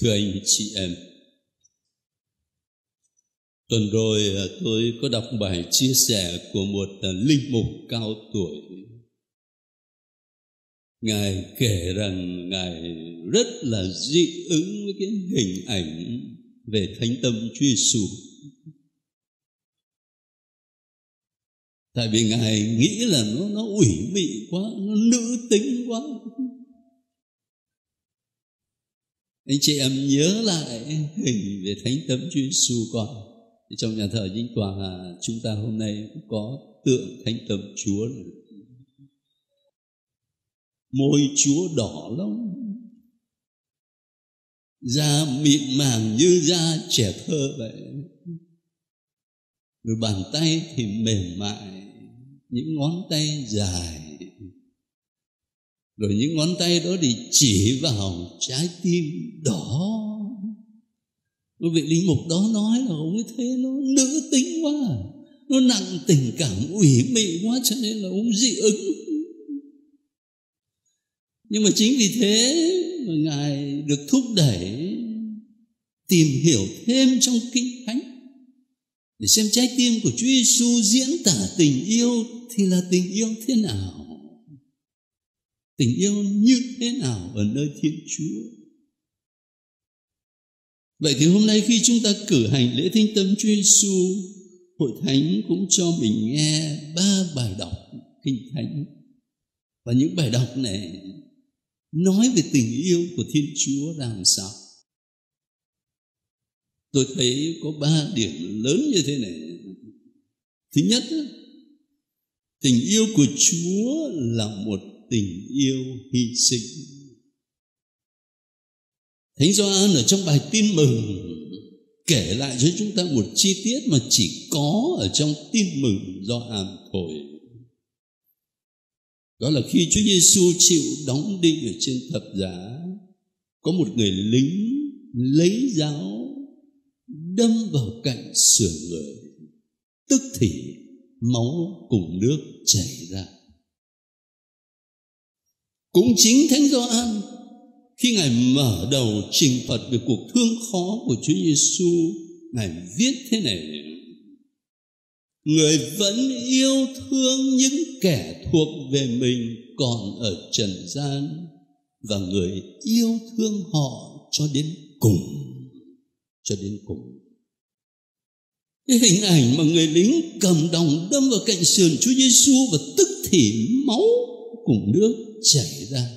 Thưa anh chị em, tuần rồi à, tôi có đọc bài chia sẻ của một à, linh mục cao tuổi. Ngài kể rằng Ngài rất là dị ứng với cái hình ảnh về thánh tâm Chúa Giêsu. Tại vì Ngài nghĩ là nó nó ủy mị quá, nó nữ tính quá, anh chị em nhớ lại hình về thánh tấm Chúa Giêsu con trong nhà thờ Vinh Tòa chúng ta hôm nay cũng có tượng thánh tấm Chúa này. môi Chúa đỏ lắm. Da mịn màng như da trẻ thơ vậy. Rồi bàn tay thì mềm mại, những ngón tay dài rồi những ngón tay đó thì chỉ vào trái tim đỏ. Quý vị linh mục đó nói là ông ấy thế nó nữ tính quá, Nó nặng tình cảm, ủy mị quá cho nên là ông dị ứng. Nhưng mà chính vì thế mà Ngài được thúc đẩy Tìm hiểu thêm trong Kinh Thánh. Để xem trái tim của Chúa Giêsu diễn tả tình yêu Thì là tình yêu thế nào tình yêu như thế nào ở nơi thiên chúa? Vậy thì hôm nay khi chúng ta cử hành lễ thánh tâm chúa giêsu hội thánh cũng cho mình nghe ba bài đọc kinh thánh. Và những bài đọc này nói về tình yêu của thiên chúa làm sao? Tôi thấy có ba điểm lớn như thế này. Thứ nhất, tình yêu của chúa là một tình yêu hy sinh Thánh Gioan ở trong bài tin mừng kể lại cho chúng ta một chi tiết mà chỉ có ở trong tin mừng do Gioan thôi. Đó là khi Chúa Giêsu chịu đóng đinh ở trên thập giá, có một người lính lấy giáo đâm vào cạnh sườn người, tức thì máu cùng nước chảy ra. Cũng chính Thánh Gioan khi Ngài mở đầu trình phật về cuộc thương khó của Chúa Giêsu, Ngài viết thế này: Người vẫn yêu thương những kẻ thuộc về mình còn ở trần gian và người yêu thương họ cho đến cùng, cho đến cùng. Cái hình ảnh mà người lính cầm đồng đâm vào cạnh sườn Chúa Giêsu và tức thì máu cùng nước chảy ra.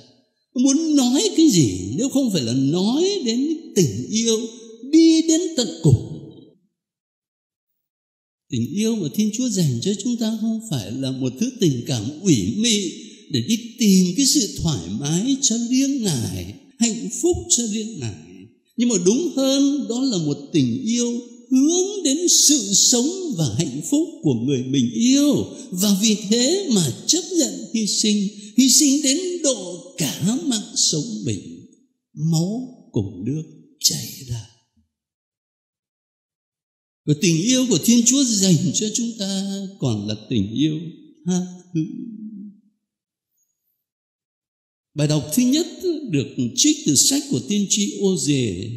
Muốn nói cái gì nếu không phải là nói đến tình yêu đi đến tận cùng? Tình yêu mà thiên chúa dành cho chúng ta không phải là một thứ tình cảm ủy mị để đi tìm cái sự thoải mái cho riêng ngài, hạnh phúc cho riêng ngài. Nhưng mà đúng hơn, đó là một tình yêu hướng đến sự sống và hạnh phúc của người mình yêu và vì thế mà chấp nhận hy sinh hy sinh đến độ cả mạng sống mình. Máu cùng nước chảy ra. Và tình yêu của thiên chúa dành cho chúng ta còn là tình yêu tha thứ. Bài đọc thứ nhất được trích từ sách của tiên tri ô dề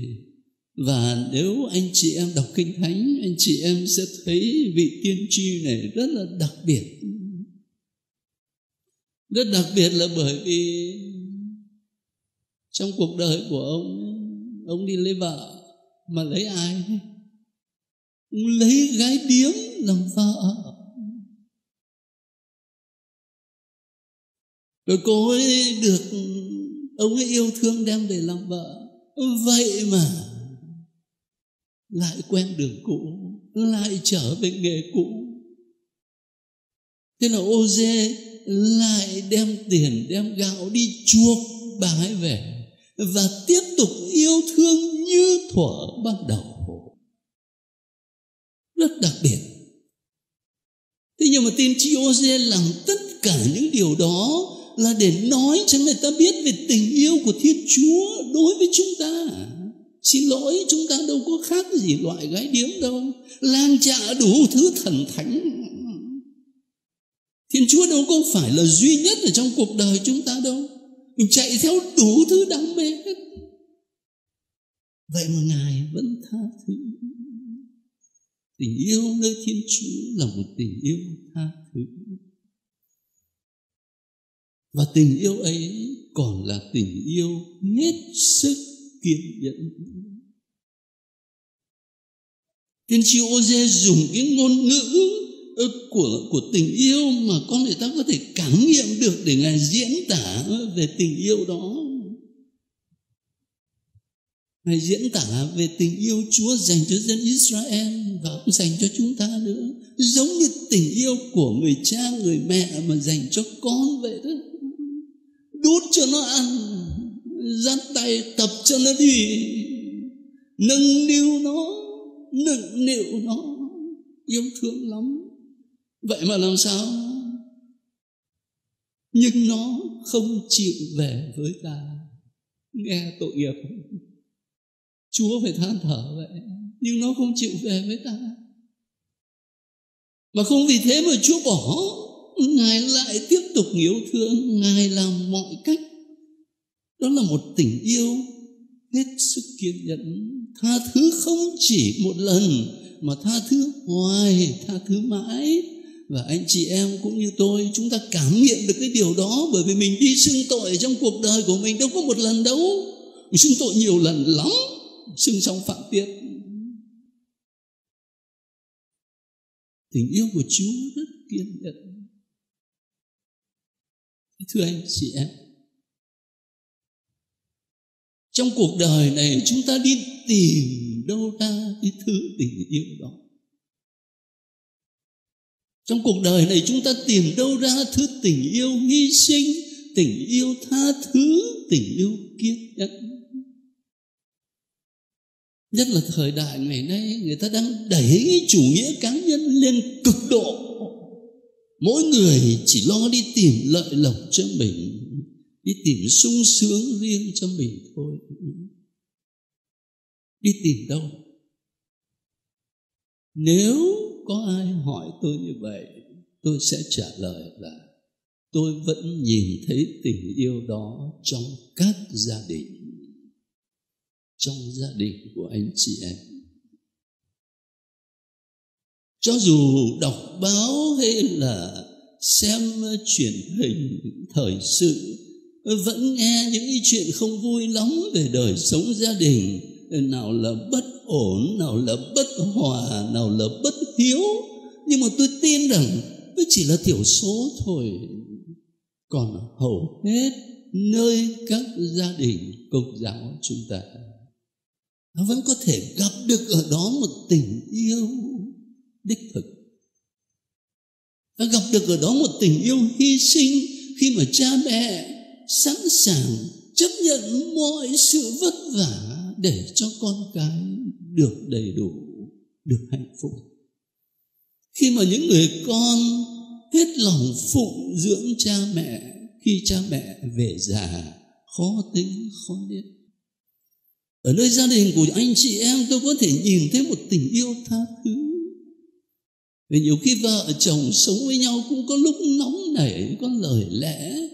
và nếu anh chị em đọc kinh thánh, anh chị em sẽ thấy vị tiên tri này rất là đặc biệt. Rất đặc biệt là bởi vì trong cuộc đời của ông ông đi lấy vợ mà lấy ai? Ông lấy gái điếm làm vợ. Rồi cô ấy được, ông ấy yêu thương đem về làm vợ. Vậy mà lại quen đường cũ, lại trở về nghề cũ. Thế là ô dê lại đem tiền, đem gạo đi chuộc bà ấy về và tiếp tục yêu thương như thuở ban đầu. Rất đặc biệt. Thế nhưng mà tiên tri ô dê làm tất cả những điều đó là để nói cho người ta biết về tình yêu của thiên chúa đối với chúng ta xin lỗi, chúng ta đâu có khác gì loại gái điếm đâu. Lang trả đủ thứ thần thánh. Thiên Chúa đâu có phải là duy nhất ở trong cuộc đời chúng ta đâu. Mình chạy theo đủ thứ đam mê hết. Vậy mà ngài vẫn tha thứ. Tình yêu nơi thiên chúa là một tình yêu tha thứ. Và tình yêu ấy còn là tình yêu hết sức kiên nhẫn tiên tri Oze dùng cái ngôn ngữ ờ, của của tình yêu mà con người ta có thể cảm nghiệm được để ngài diễn tả ờ, về tình yêu đó Ngài diễn tả về tình yêu Chúa dành cho dân Israel và cũng dành cho chúng ta nữa. Giống như tình yêu của người cha, người mẹ mà dành cho con vậy đó. Đút cho nó ăn, dắt tay tập cho nó đi, nâng niu nó, nâng niu nó, yêu thương lắm. Vậy mà làm sao? Nhưng nó không chịu về với ta. Nghe tội nghiệp Chúa phải than thở vậy Nhưng nó không chịu về với ta mà không vì thế mà Chúa bỏ Ngài lại tiếp tục yêu thương Ngài làm mọi cách đó là một tình yêu Hết sức kiên nhẫn. Tha thứ không chỉ một lần, Mà tha thứ hoài, Tha thứ mãi. Và anh chị em cũng như tôi, chúng ta cảm nghiệm được cái điều đó, bởi vì mình đi xưng tội trong cuộc đời của mình đâu có một lần đâu. Mình xưng tội nhiều lần lắm, xưng xong phạm tiết tình yêu của Chúa rất kiên nhẫn. Thưa anh chị em trong cuộc đời này chúng ta đi tìm đâu ra cái thứ tình yêu đó. Trong cuộc đời này chúng ta tìm đâu ra thứ tình yêu hy sinh, tình yêu tha thứ, tình yêu kiên nhẫn. Nhất là thời đại ngày nay, người ta đang đẩy chủ nghĩa cá nhân lên cực độ. Mỗi người chỉ lo đi tìm lợi lộc cho mình đi tìm sung sướng riêng cho mình thôi. Đi tìm đâu? Nếu có ai hỏi tôi như vậy, tôi sẽ trả lời là tôi vẫn nhìn thấy tình yêu đó trong các gia đình. Trong gia đình của anh chị em. Cho dù đọc báo hay là xem truyền hình thời sự vẫn nghe những chuyện không vui lắm về đời sống gia đình. Nào là bất ổn, nào là bất hòa, nào là bất hiếu. Nhưng mà tôi tin rằng mới chỉ là thiểu số thôi. Còn hầu hết nơi các gia đình, công giáo chúng ta, nó vẫn có thể gặp được ở đó một tình yêu đích thực. Nó gặp được ở đó một tình yêu hy sinh khi mà cha mẹ sẵn sàng chấp nhận mọi sự vất vả để cho con cái được đầy đủ, được hạnh phúc. Khi mà những người con hết lòng phụng dưỡng cha mẹ, khi cha mẹ về già, khó tính, khó biết ở nơi gia đình của anh chị em, tôi có thể nhìn thấy một tình yêu tha thứ. Vì nhiều khi vợ chồng sống với nhau cũng có lúc nóng nảy, có lời lẽ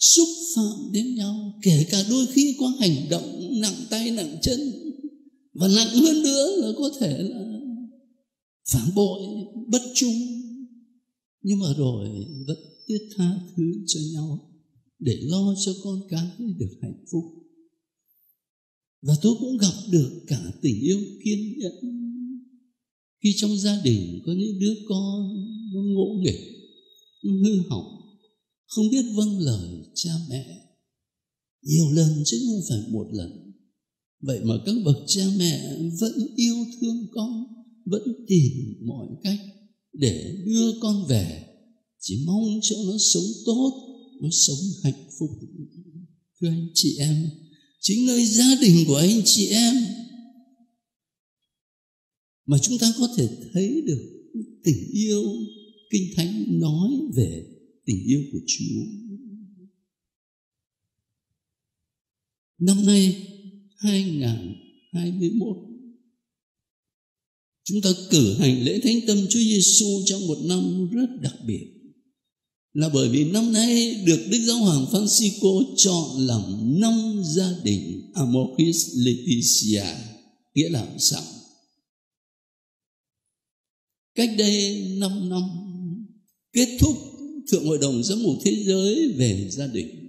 xúc phạm đến nhau, kể cả đôi khi có hành động nặng tay nặng chân, và nặng hơn nữa là có thể là phản bội, bất trung. Nhưng mà rồi vẫn biết tha thứ cho nhau, để lo cho con cái được hạnh phúc. Và tôi cũng gặp được cả tình yêu kiên nhẫn. Khi trong gia đình có những đứa con nó ngỗ nghịch, nó hư hỏng không biết vâng lời cha mẹ. Nhiều lần chứ không phải một lần. Vậy mà các bậc cha mẹ vẫn yêu thương con, vẫn tìm mọi cách để đưa con về. Chỉ mong cho nó sống tốt, nó sống hạnh phúc. Thưa anh chị em, chính nơi gia đình của anh chị em mà chúng ta có thể thấy được tình yêu kinh thánh nói về tình yêu của Chúa. Năm nay 2021 chúng ta cử hành lễ thánh tâm Chúa Giêsu trong một năm rất đặc biệt là bởi vì năm nay được Đức Giáo Hoàng Francisco chọn làm năm gia đình Amoris Laetitia, nghĩa là sao cách đây 5 năm, kết thúc thượng hội đồng giám mục thế giới về gia đình.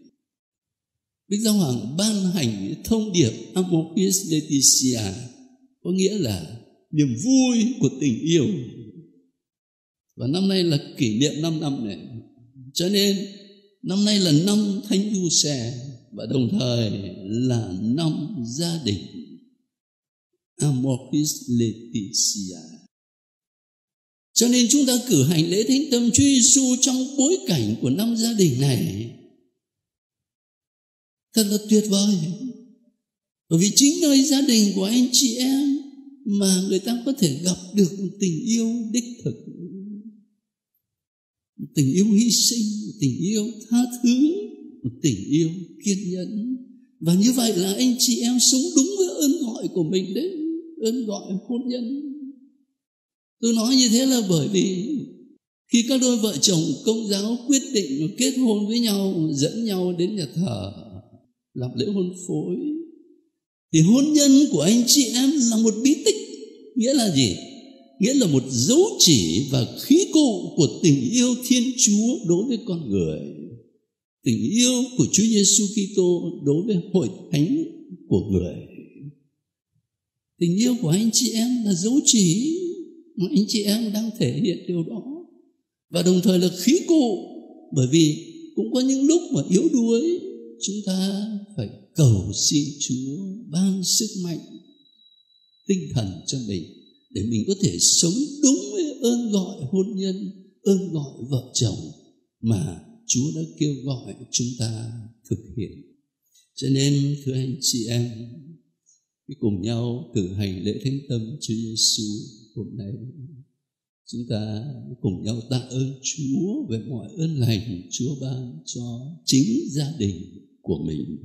Đức Giáo Hoàng ban hành thông điệp Amoris Laetitia có nghĩa là niềm vui của tình yêu. Và năm nay là kỷ niệm 5 năm này. Cho nên, năm nay là năm thánh du xe và đồng thời là năm gia đình. Amoris Laetitia cho nên chúng ta cử hành lễ thánh tâm Chúa Giêsu trong bối cảnh của năm gia đình này. Thật là tuyệt vời. Bởi vì chính nơi gia đình của anh chị em mà người ta có thể gặp được một tình yêu đích thực, một tình yêu hy sinh, một tình yêu tha thứ, một tình yêu kiên nhẫn. Và như vậy là anh chị em sống đúng với ơn gọi của mình đấy, ơn gọi hôn nhân tôi nói như thế là bởi vì khi các đôi vợ chồng công giáo quyết định kết hôn với nhau, dẫn nhau đến nhà thờ, làm lễ hôn phối, thì hôn nhân của anh chị em là một bí tích, nghĩa là gì? Nghĩa là một dấu chỉ và khí cụ của tình yêu thiên chúa đối với con người, tình yêu của chúa giêsu kitô đối với hội thánh của người. Tình yêu của anh chị em là dấu chỉ mà anh chị em đang thể hiện điều đó và đồng thời là khí cụ bởi vì cũng có những lúc mà yếu đuối chúng ta phải cầu xin Chúa ban sức mạnh tinh thần cho mình để mình có thể sống đúng với ơn gọi hôn nhân, ơn gọi vợ chồng mà Chúa đã kêu gọi chúng ta thực hiện. Cho nên thưa anh chị em, cùng nhau cử hành lễ thánh tâm Chúa Giêsu hôm nay chúng ta cùng nhau tạ ơn Chúa về mọi ơn lành Chúa ban cho chính gia đình của mình.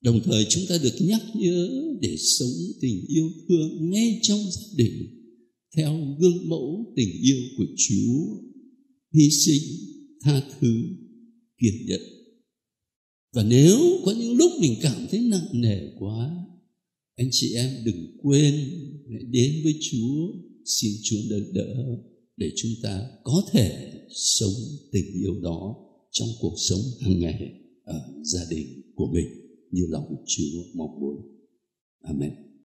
Đồng thời chúng ta được nhắc nhớ để sống tình yêu thương ngay trong gia đình, theo gương mẫu tình yêu của Chúa, hy sinh, tha thứ, kiên nhẫn. Và nếu có những lúc mình cảm thấy nặng nề quá anh chị em đừng quên hãy đến với Chúa xin Chúa đỡ đỡ để chúng ta có thể sống tình yêu đó trong cuộc sống hàng ngày ở gia đình của mình như lòng Chúa mong muốn. Amen.